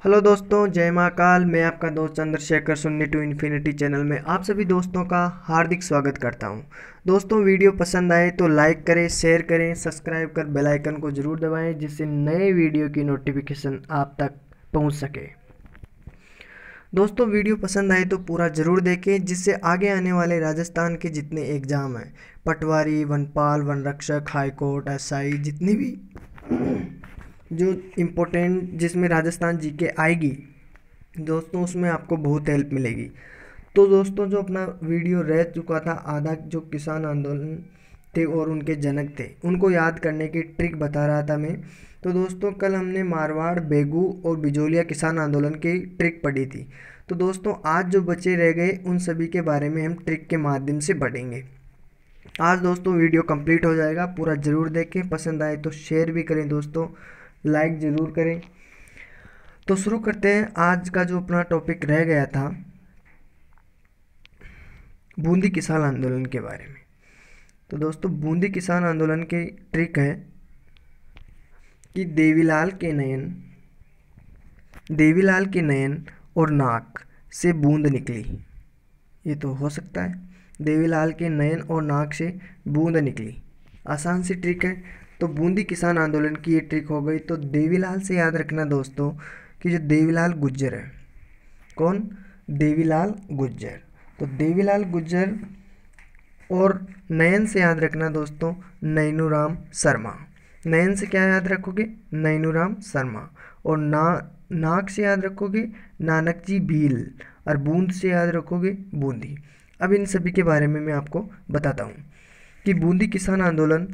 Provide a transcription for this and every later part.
Hello दोस्तों, जय महाकाल मैं आपका दोस्त Chandrashekhar Sunny to infinity channel में आप सभी दोस्तों का हार्दिक स्वागत करता हूँ। दोस्तों, वीडियो पसंद आए तो लाइक करें, शेयर करें, सब्सक्राइब कर बेल आइकन को ज़रूर दबाएँ, जिससे नए वीडियो की नोटिफिकेशन आप तक पहुँच सके। दोस्तों, वीडियो पसंद आए तो पूरा ज़रूर देखें, जिससे आगे आने वाले राजस्थान के जितने एग्ज़ाम हैं, पटवारी, वनपाल वन रक्षक हाईकोर्ट एस जितनी भी जो इम्पोर्टेंट जिसमें राजस्थान जी के आएगी, दोस्तों उसमें आपको बहुत हेल्प मिलेगी। तो दोस्तों जो अपना वीडियो रह चुका था, आधा जो किसान आंदोलन थे और उनके जनक थे, उनको याद करने की ट्रिक बता रहा था मैं। तो दोस्तों कल हमने मारवाड़, बेगू और बिजोलिया किसान आंदोलन की ट्रिक पढ़ी थी। तो दोस्तों आज जो बचे रह गए, उन सभी के बारे में हम ट्रिक के माध्यम से पढ़ेंगे। आज दोस्तों वीडियो कंप्लीट हो जाएगा, पूरा ज़रूर देखें, पसंद आए तो शेयर भी करें दोस्तों। लाइक ज़रूर करें। तो शुरू करते हैं। आज का जो अपना टॉपिक रह गया था, बूंदी किसान आंदोलन के बारे में। तो दोस्तों, बूंदी किसान आंदोलन की ट्रिक है कि देवीलाल के नयन, देवीलाल के नयन और नाक से बूंद निकली। ये तो हो सकता है। देवीलाल के नयन और नाक से बूंद निकली। आसान सी ट्रिक है। तो बूंदी किसान आंदोलन की ये ट्रिक हो गई। तो देवीलाल से याद रखना दोस्तों कि जो देवीलाल गुज्जर है, कौन? देवीलाल गुज्जर। तो देवीलाल गुज्जर और नयन से याद रखना दोस्तों, नैनूराम शर्मा। नयन से क्या याद रखोगे? नैनूराम शर्मा। और ना नाक से याद रखोगे? नानक जी भील। और बूंद से याद रखोगे? बूंदी। अब इन सभी के बारे में मैं आपको बताता हूँ कि बूंदी किसान आंदोलन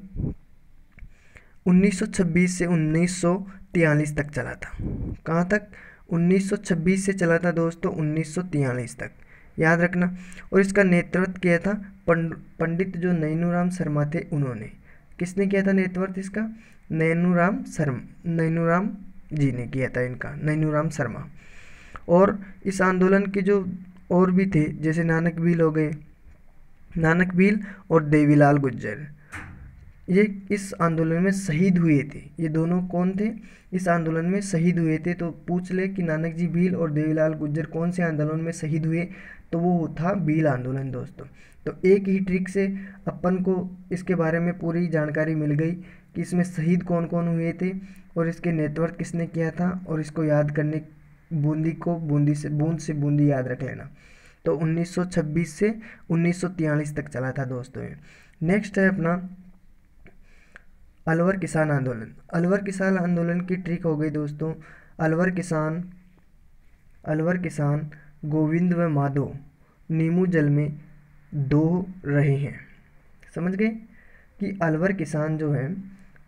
1926 से 1943 तक चला था। कहाँ तक? 1926 से चला था दोस्तों 1943 तक। याद रखना, और इसका नेतृत्व किया था पंडित जो नैनूराम शर्मा थे उन्होंने। किसने किया था नेतृत्व इसका? नैनूराम शर्मा, नैनूराम जी ने किया था इनका, नैनूराम शर्मा। और इस आंदोलन के जो और भी थे, जैसे नानक भील हो गए, नानक भील और देवीलाल गुज्जर। ये इस आंदोलन में शहीद हुए थे। ये दोनों कौन थे? इस आंदोलन में शहीद हुए थे तो पूछ ले कि नानक जी, भील और देवीलाल गुज्जर कौन से आंदोलन में शहीद हुए? तो वो था भील आंदोलन, दोस्तों। तो एक ही ट्रिक से अपन को इसके बारे में पूरी जानकारी मिल गई कि इसमें शहीद कौन कौन हुए थे और इसके नेतृत्व किसने किया था और इसको याद करने बूंदी को बूंदी से, बूंद से बूंदी याद रख लेना। तो 1926 से 1943 तक चला था, दोस्तों नेक्स्ट है अपना अलवर किसान आंदोलन। अलवर किसान आंदोलन की ट्रिक हो गई दोस्तों। अलवर किसान अलवर किसान गोविंद व माधो नीमू जल में दो रहे हैं। समझ गए? कि अलवर किसान जो है,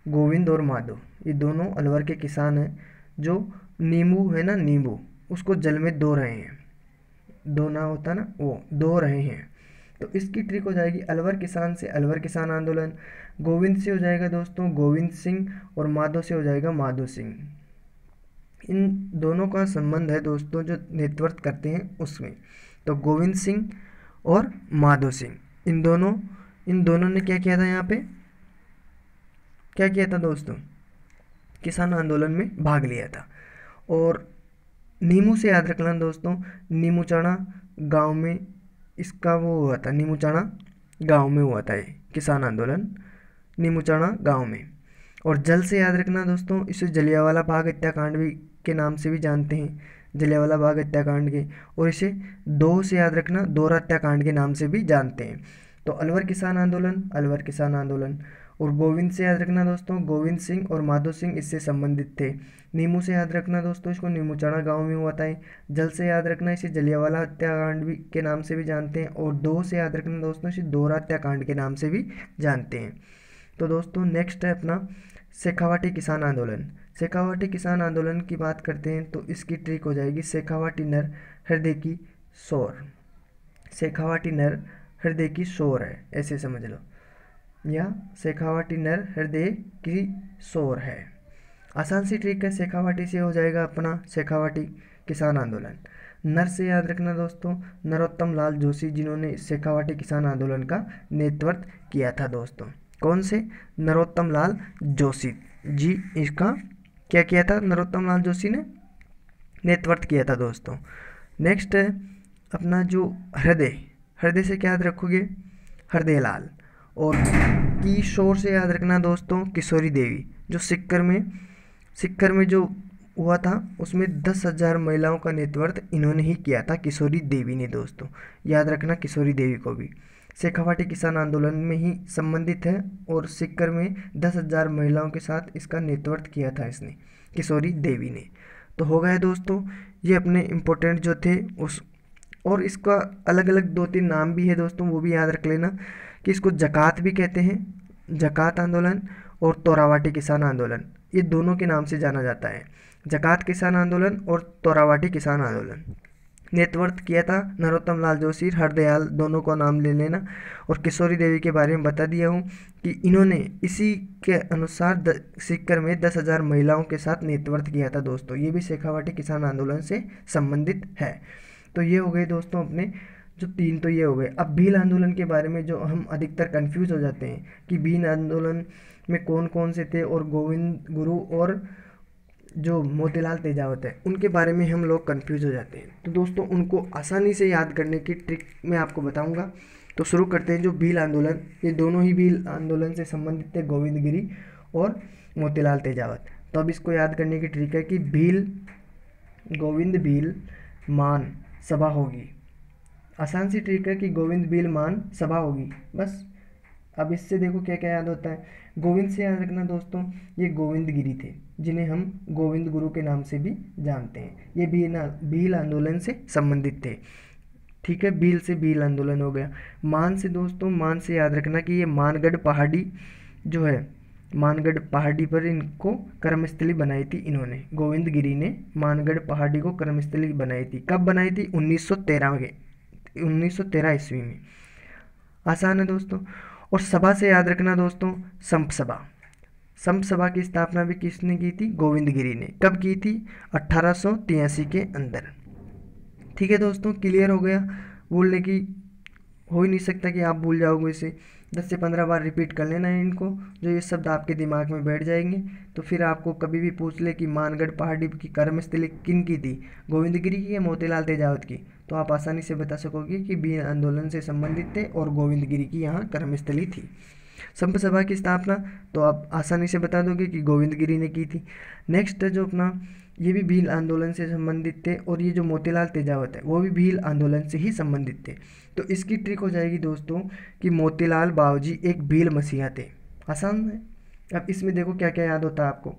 गोविंद और माधो, ये दोनों अलवर के किसान हैं, जो नींबू है ना, नींबू, उसको जल में दो रहे हैं। दो ना होता ना, वो, दो रहे हैं। तो इसकी ट्रिक हो जाएगी अलवर किसान से अलवर किसान आंदोलन। गोविंद से हो जाएगा दोस्तों गोविंद सिंह और माधो से हो जाएगा माधो सिंह। इन दोनों का संबंध है दोस्तों जो नेतृत्व करते हैं उसमें। तो गोविंद सिंह और माधो सिंह। इन दोनों इन दोनों ने क्या किया था यहाँ पे? क्या किया था दोस्तों? किसान आंदोलन में भाग लिया था। और नीमू से याद रखना दोस्तों, नीमू चढ़ा गाँव में इसका वो हुआ था नीमूचाणा गाँव में हुआ था ये, किसान आंदोलन नीमूचाणा गाँव में। और जल से याद रखना दोस्तों, इसे जलियावाला बाग हत्याकांड भी के नाम से भी जानते हैं, जलियावाला बाग हत्याकांड के। और इसे दो से याद रखना दोहरा हत्याकांड के नाम से भी जानते हैं। तो अलवर किसान आंदोलन, अलवर किसान आंदोलन। और गोविंद से याद रखना दोस्तों, गोविंद सिंह और माधो सिंह इससे संबंधित थे। नीमू से याद रखना दोस्तों इसको नीमूचाणा गाँव में हुआ था जल से याद रखना इसे जलियावाला हत्याकांड भी के नाम से भी जानते हैं और दो से याद रखना दोस्तों इसे दोहरा हत्याकांड के नाम से भी जानते हैं। तो दोस्तों नेक्स्ट है अपना शेखावाटी किसान आंदोलन। शेखावाटी किसान आंदोलन की बात करते हैं तो इसकी ट्रिक हो जाएगी शेखावाटी नर हृदय की शोर शेखावाटी नर हृदय की शोर है, ऐसे समझ लो। या शेखावाटी नर हृदय की शोर है। आसान सी ट्रिक है, शेखावाटी से हो जाएगा अपना शेखावाटी किसान आंदोलन। नर से याद रखना दोस्तों, नरोत्तम लाल जोशी जिन्होंने शेखावाटी किसान आंदोलन का नेतृत्व किया था दोस्तों। कौन से? नरोत्तम लाल जोशी। जी, इसका क्या किया था? नरोत्तम लाल जोशी ने नेतृत्व किया था दोस्तों। नेक्स्ट है, अपना जो हृदय हृदय से क्या याद रखोगे? हृदय लाल। और किशोर से याद रखना दोस्तों, किशोरी देवी, जो सिक्कर में सिक्कर में जो हुआ था, उसमें दस हज़ार महिलाओं का नेतृत्व इन्होंने ही किया था, किशोरी देवी ने दोस्तों। याद रखना किशोरी देवी को भी। शेखावाटी किसान आंदोलन में ही संबंधित है और सिक्कर में दस हज़ार महिलाओं के साथ इसका नेतृत्व किया था इसने, किशोरी देवी ने। तो हो गया दोस्तों, ये अपने इम्पोर्टेंट जो थे, उस, और इसका अलग अलग दो तीन नाम भी है दोस्तों, वो भी याद रख लेना। कि इसको जक़ात भी कहते हैं, जक़ात आंदोलन और तोरावाटी किसान आंदोलन। ये दोनों के नाम से जाना जाता है। जकात किसान आंदोलन और तोरावाटी किसान आंदोलन। नेतृत्व किया था नरोत्तम लाल जोशी, हरदयाल दोनों का नाम ले लेना। और किशोरी देवी के बारे में बता दिया हूँ कि इन्होंने इसी के अनुसार सिक्कर में दस हज़ार महिलाओं के साथ नेतृत्व किया था दोस्तों। ये भी शेखावाटी किसान आंदोलन से संबंधित है। तो ये हो गए दोस्तों अपने जो तीन तो ये हो गए। अब भील आंदोलन के बारे में जो हम अधिकतर कंफ्यूज हो जाते हैं कि भील आंदोलन में कौन कौन से थे और गोविंद, गुरु और जो मोतीलाल तेजावत है, उनके बारे में हम लोग कंफ्यूज हो जाते हैं। तो दोस्तों, उनको आसानी से याद करने की ट्रिक मैं आपको बताऊँगा। तो शुरू करते हैं जो भील आंदोलन। ये दोनों ही भील आंदोलन से संबंधित थे, गोविंद गिरी और मोतीलाल तेजावत। तो अब इसको याद करने की ट्रिक है कि भील, गोविंद भील, मान, सभा होगी। आसान सी ट्रिक है कि गोविंद बिल मान सभा होगी। बस, अब इससे देखो क्या क्या याद होता है। गोविंद से याद रखना दोस्तों, ये गोविंद गिरी थे, जिन्हें हम गोविंद गुरु के नाम से भी जानते हैं। ये भील भील आंदोलन से संबंधित थे। ठीक है भील से भील आंदोलन हो गया। मान से दोस्तों, मान से याद रखना कि ये मानगढ़ पहाड़ी जो है, मानगढ़ पहाड़ी पर इनको कर्मस्थली बनाई थी इन्होंने। गोविंद गिरी ने मानगढ़ पहाड़ी को कर्मस्थली बनाई थी। कब बनाई थी? 1913 के 1913 ईस्वी में। आसान है दोस्तों। और सभा से याद रखना दोस्तों, संप सभा। संप सभा की स्थापना भी किसने की थी? गोविंद गिरी ने। कब की थी? अट्ठारह के अंदर। ठीक है दोस्तों, क्लियर हो गया। बोलने की हो ही नहीं सकता कि आप भूल जाओगे इसे। दस से पंद्रह बार रिपीट कर लेना है इनको, जो ये शब्द आपके दिमाग में बैठ जाएँगे। तो फिर आपको कभी भी पूछ ले कि मानगढ़ पहाड़ी की कर्मस्थली किन की थी? गोविंद गिरी की या मोतीलाल तेजावत की? तो आप आसानी से बता सकोगे कि बी आंदोलन से संबंधित थे और गोविंद गिरी की यहाँ कर्मस्थली थी। संप सभा की स्थापना तो आप आसानी से बता दोगे कि गोविंद गिरी ने की थी। नेक्स्ट जो अपना, ये भी भील आंदोलन से संबंधित थे और ये जो मोतीलाल तेजावत है, वो भी भील आंदोलन से ही संबंधित थे। तो इसकी ट्रिक हो जाएगी दोस्तों कि मोतीलाल बावजी एक भील मसीहा थे। आसान है? अब इसमें देखो क्या क्या याद होता है आपको।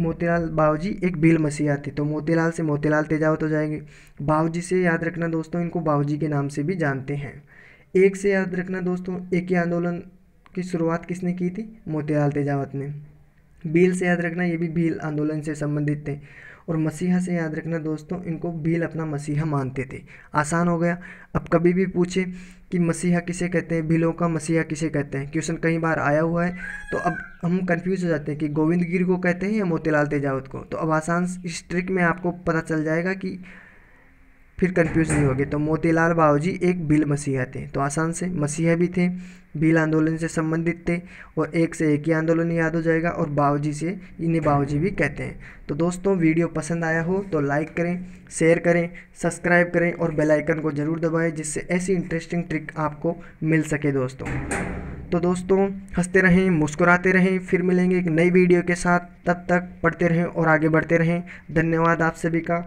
मोतीलाल बावजी, एक भील मसीहा थे। तो मोतीलाल से मोतीलाल तेजावत हो जाएँगे। बावजी से याद रखना दोस्तों, इनको बावजी के नाम से भी जानते हैं। एक से याद रखना दोस्तों, एक ही आंदोलन की शुरुआत किसने की थी? मोतीलाल तेजावत ने भील से याद रखना, ये भी भील आंदोलन से संबंधित थे। और मसीहा से याद रखना दोस्तों, इनको भील अपना मसीहा मानते थे। आसान हो गया। अब कभी भी पूछे कि मसीहा किसे कहते हैं, भीलों का मसीहा किसे कहते हैं? क्वेश्चन कई बार आया हुआ है। तो अब हम कंफ्यूज हो जाते हैं कि गोविंद गिर को कहते हैं या मोतीलाल तेजावत को। तो अब आसान इस ट्रिक में आपको पता चल जाएगा कि फिर कंफ्यूज नहीं होगी। तो मोतीलाल बाबूजी एक बिल मसीहा थे। तो आसान से मसीहा भी थे भील आंदोलन से संबंधित थे और एक से एक ही आंदोलन याद हो जाएगा और बाबूजी से इन्हें बाबूजी भी कहते हैं। तो दोस्तों, वीडियो पसंद आया हो तो लाइक करें शेयर करें सब्सक्राइब करें और बेल आइकन को ज़रूर दबाएँ जिससे ऐसी इंटरेस्टिंग ट्रिक आपको मिल सके दोस्तों। तो दोस्तों, हँसते रहें, मुस्कुराते रहें, फिर मिलेंगे एक नई वीडियो के साथ। तब तक पढ़ते रहें और आगे बढ़ते रहें। धन्यवाद आप सभी का।